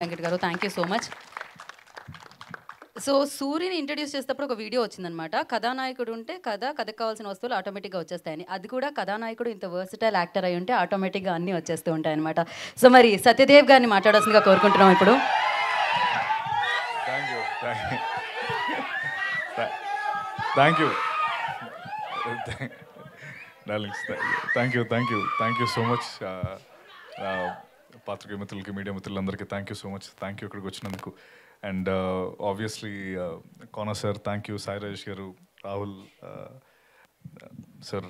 Venkat garu thank you so much so సూర్యని introduce చేసేటప్పుడు ఒక video వచ్చిందనమాట కథానాయకుడు ఉంటే కథ కథకు కావాల్సిన వస్తువులు ఆటోమేటిక్గా వచ్చేస్తాయని. అది కూడా కథానాయకుడు ఇంత వర్సిటైల్ యాక్టర్ అయి ఉంటే ఆటోమేటిక్గా అన్నీ వచ్చేస్తూ ఉంటాయి అనమాట సో మరి సత్యదేవ్ గారిని మాట్లాడాల్సిందిగా కోరుకుంటున్నాం ఇప్పుడు. Thank you thank you thank you thank you so much పాత్రిక మిత్రులకి మీడియా మిత్రులందరికీ thank you so much thank you ఇక్కడికి వచ్చినందుకు. And obviously Kona sir thank you Sai Rajesh garu Rahul sir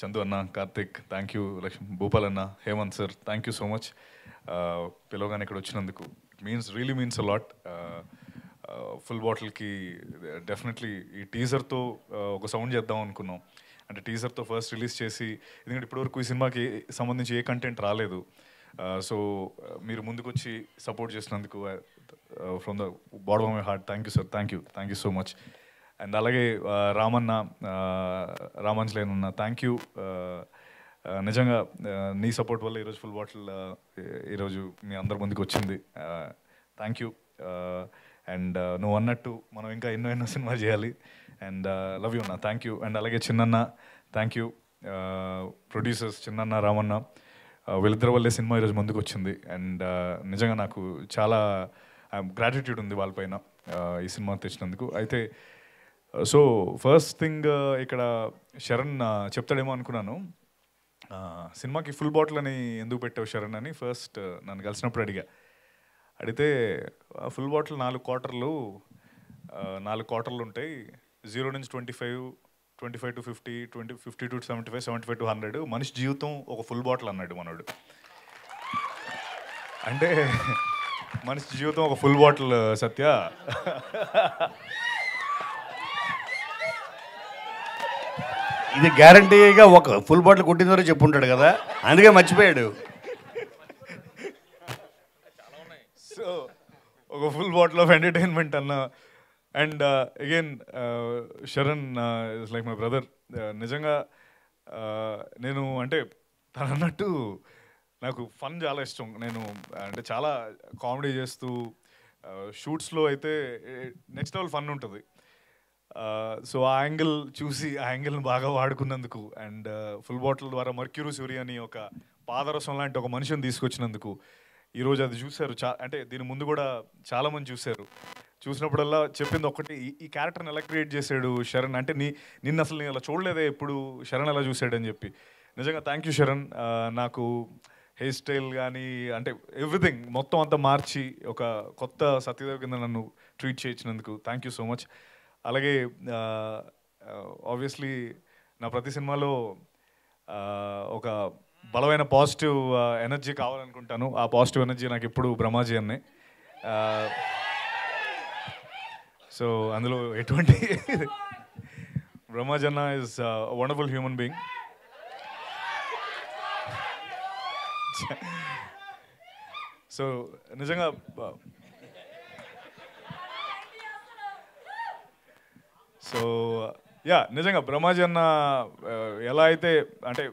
Chandu anna Karthik thank you Lakshmi Bhupal anna Hemanth sir thank you so much పిలవగానే ఇక్కడ వచ్చినందుకు. Means really means a lot full బాటిల్కి definitely ఈ టీజర్తో uh, ఒక sound చేద్దాం అనుకున్నాం. అంటే టీజర్తో first release చేసి ఎందుకంటే ఇప్పటివరకు ఈ సినిమాకి సంబంధించి ఏ కంటెంట్ రాలేదు. సో మీరు ముందుకొచ్చి సపోర్ట్ చేసినందుకు from the bottom of my heart thank you sir thank you thank you so much and అలాగే రామన్న రామాంజలేన్ అన్న థ్యాంక్ యూ నిజంగా నీ సపోర్ట్ వల్ల ఈరోజు ఫుల్ బాటిల్ ఈరోజు మీ అందరి ముందుకు వచ్చింది. థ్యాంక్ యూ అండ్ నువ్వు అన్నట్టు మనం ఇంకా ఎన్నో ఎన్నో సినిమా చేయాలి. అండ్ లవ్ యూ అన్న. థ్యాంక్ యూ అండ్ అలాగే Chinnanna thank you producers Chinnanna Ramanna. వీళ్ళిద్దరి వల్లే సినిమా ఈరోజు ముందుకు వచ్చింది అండ్ నిజంగా నాకు చాలా గ్రాటిట్యూడ్ ఉంది వాళ్ళపైన ఈ సినిమా తెచ్చినందుకు. అయితే సో ఫస్ట్ థింగ్ ఇక్కడ శరణ్ చెప్తాడేమో అనుకున్నాను. సినిమాకి ఫుల్ బాటిల్ అని ఎందుకు పెట్టావు శరణ్ అని ఫస్ట్ నన్ను కలిసినప్పుడు అడిగా. అడిగితే ఫుల్ బాటిల్ నాలుగు క్వార్టర్లు నాలుగు క్వార్టర్లు ఉంటాయి. జీరో నుంచి twenty five twenty five to fifty twenty fifty to seventy five seventy five to hundred మనిషి జీవితం ఒక ఫుల్ బాటిల్ అన్నాడు మనోడు. అంటే మనిషి జీవితం ఒక ఫుల్ బాటిల్ సత్య. ఇది గ్యారంటీగా ఒక ఫుల్ బాటిల్ కొట్టిన వరకు చెప్పుంటాడు కదా అందుకే మర్చిపోయాడు. సో ఒక ఫుల్ బాటిల్ ఆఫ్ ఎంటర్టైన్మెంట్ అన్న and again Sharan is like my brother నిజంగా uh, నేను అంటే తను అన్నట్టు నాకు ఫన్ చాలా ఇష్టం. నేను uh, అంటే చాలా కామెడీ చేస్తూ uh, షూట్స్లో అయితే నెక్స్ట్ లెవెల్ ఫన్ ఉంటుంది. సో ఆ యాంగిల్ చూసి ఆ యాంగిల్ని బాగా వాడుకున్నందుకు అండ్ ఫుల్ బాటిల్ ద్వారా మర్క్యూరు సూరి అని ఒక పాదరసం లాంటి ఒక మనిషిని తీసుకొచ్చినందుకు ఈరోజు అది చూశారు. చా అంటే దీని ముందు కూడా చాలామంది చూశారు. చూసినప్పుడల్లా చెప్పింది ఒకటి ఈ- క్యారెక్టర్ని ఎలా క్రియేట్ చేశాడు శరణ్? అంటే నీ నిన్ను అసలు నేను అలా చూడలేదే ఎప్పుడు శరణ్ ఎలా చూశాడని చెప్పి. నిజంగా థ్యాంక్ యూ శరణ్. నాకు హెయిర్ స్టైల్ కానీ అంటే ఎవ్రీథింగ్ మొత్తం అంతా మార్చి ఒక కొత్త సత్యదేవ్ కింద నన్ను ట్రీట్ చేయించినందుకు థ్యాంక్ యూ సో మచ్ అలాగే ఆబ్వియస్లీ నా ప్రతి సినిమాలో ఒక బలమైన పాజిటివ్ ఎనర్జీ కావాలనుకుంటాను. ఆ పాజిటివ్ ఎనర్జీ నాకు ఎప్పుడు బ్రహ్మాజీ అన్నే. సో అందులో ఎటువంటి బ్రహ్మాజన్న is wonderful human being so నిజంగా సో యా నిజంగా బ్రహ్మాజన్న ఎలా అయితే అంటే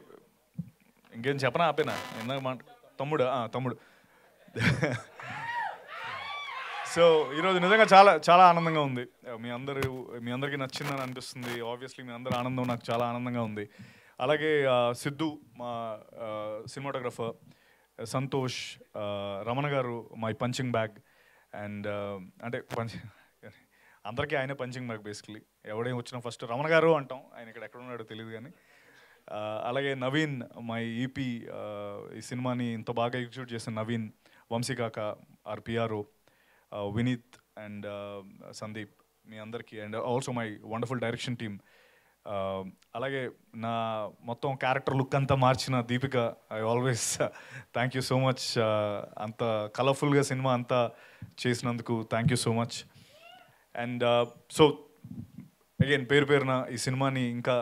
ఇంకేం చెప్పనా ఆపేనా? ఇందాక మా తమ్ముడు? తమ్ముడు. సో ఈరోజు నిజంగా చాలా చాలా ఆనందంగా ఉంది. మీ అందరూ మీ అందరికీ నచ్చిందని అనిపిస్తుంది. ఆబ్వియస్లీ మీ అందరి ఆనందం నాకు చాలా ఆనందంగా ఉంది. అలాగే సిద్ధు మా cinematographer Santosh Ramana garu my punching bag and అంటే పంచ్ అందరికీ ఆయనే పంచింగ్ బ్యాగ్ బేసిక్లీ. ఎవడేం వచ్చినా ఫస్ట్ రమణ గారు అంటాం. ఆయన ఇక్కడ ఎక్కడ ఉన్నాడో తెలియదు కానీ. అలాగే నవీన్ మై ఈపీ ఈ సినిమాని ఇంత బాగా ఎగ్జిక్యూట్ చేసిన Naveen వంశీకాక R PRO Vineeth and Sandeep మీ అందరికీ and also my wonderful direction team అలాగే నా మొత్తం క్యారెక్టర్ లుక్ అంతా మార్చిన Deepika I always thank you so much అంత కలర్ఫుల్గా సినిమా అంతా చేసినందుకు thank you so much and so again పేరు పేరున ఈ సినిమాని ఇంకా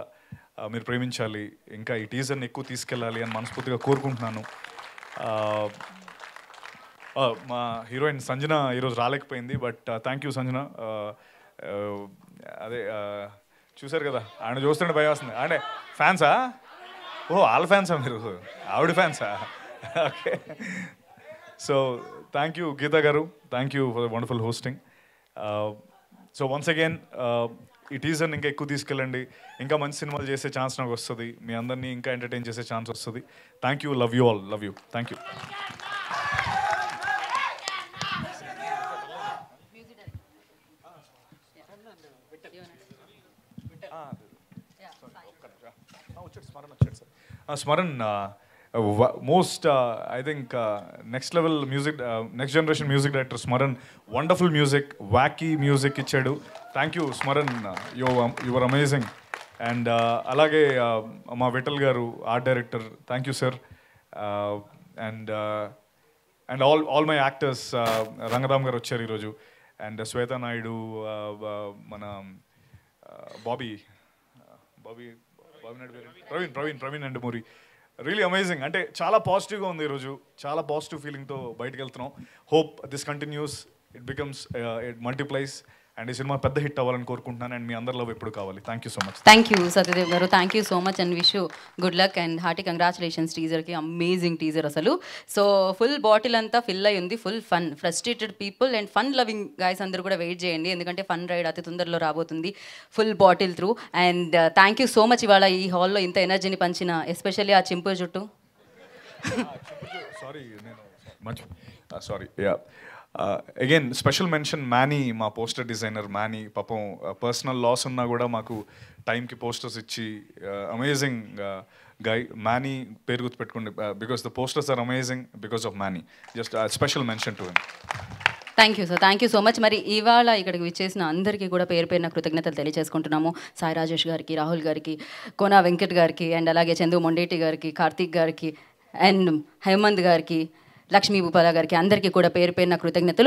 uh, మీరు ప్రేమించాలి ఇంకా ఈ టీజర్ని ఎక్కువ తీసుకెళ్ళాలి అని మనస్ఫూర్తిగా కోరుకుంటున్నాను. Uh, మా హీరోయిన్ సంజన ఈరోజు రాలేకపోయింది బట్ థ్యాంక్ యూ సంజన. అదే చూశారు కదా ఆయన చూస్తుంటే భయం వస్తుంది. అంటే ఫ్యాన్సా? ఓ వాళ్ళ ఫ్యాన్సా మీరు? ఆవిడ ఫ్యాన్సా? Okay. So thank you Geetha garu thank you for wonderful hosting so once again ఈ టీజర్ని ఇంకా ఎక్కువ తీసుకెళ్ళండి. ఇంకా మంచి సినిమాలు చేసే ఛాన్స్ నాకు వస్తుంది. మీ అందరినీ ఇంకా ఎంటర్టైన్ చేసే ఛాన్స్ వస్తుంది. Thank you love you all love you thank you Smaran most I think next level music next generation music director Smaran wonderful music wacky music ఇచ్చాడు. Thank you Smaran you your amazing and అలాగే మా Vittal garu art director thank you sir and and all all my actors Rangaram garu వచ్చారు ఈరోజు. And శ్వేత నాయుడు మన Bobby Bobby Bobby Naidu పేరు. Praveen Praveen Praveen and మూరి really amazing అంటే చాలా పాజిటివ్గా ఉంది ఈరోజు చాలా పాజిటివ్ ఫీలింగ్తో బయటకు వెళ్తున్నాం. Hope this continues it becomes it multiplies and ఈ సినిమా పెద్ద హిట్ అవ్వాలని కోరుకుంటున్నాను అండ్ మీ అందరిలో ఎప్పుడు కావాలి? Thank you so much thank you Satyadev garu. Thank you so much and wish good luck and hearty congratulations టీజర్కి amazing teaser అసలు. So full bottle అంతా ఫిల్ అయి ఉంది. Full fun frustrated people and fun loving guys అందరూ కూడా wait చేయండి. ఎందుకంటే fun ride అతి తొందరలో రాబోతుంది. Full bottle through and thank you so much ఇవాళ ఈ హాల్లో ఇంత ఎనర్జీని పంచిన ఎస్పెషల్లీ ఆ చింపు జుట్టు. Sorry sorry yeah again special mention Manny మా పోస్టర్ డిజైనర్ మ్యానీ పాపం పర్సనల్ లాస్ ఉన్నా కూడా మాకు టైంకి పోస్టర్స్ ఇచ్చి అమేజింగ్ గై మ్యానీ పేరు గుర్తుపెట్టుకోండి. Because the posters are amazing because of Manny just special mention to him thank you sir thank you so much మరి ఇవాళ ఇక్కడికి విచ్చేసిన అందరికీ కూడా పేరు పేరున కృతజ్ఞతలు తెలియజేసుకుంటున్నాము. సాయి రాజేష్ గారికి రాహుల్ గారికి కోనా వెంకట్ గారికి అండ్ అలాగే చందు మొండేటి గారికి కార్తీక్ గారికి అండ్ హేమంత్ గారికి లక్ష్మీ భూపాల గారికి అందరికీ కూడా పేరు పేరున కృతజ్ఞతలు.